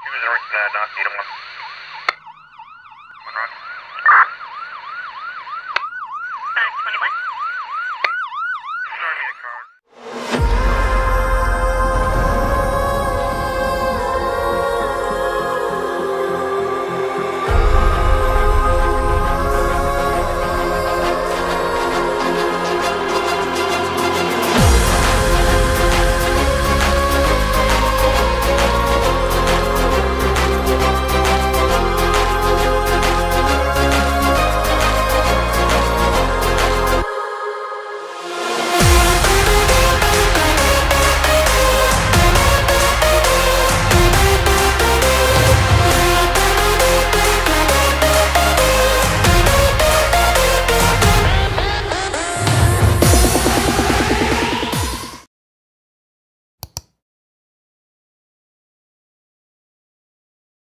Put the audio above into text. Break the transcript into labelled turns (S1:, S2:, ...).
S1: He was in uh, Nazi 1. One rock.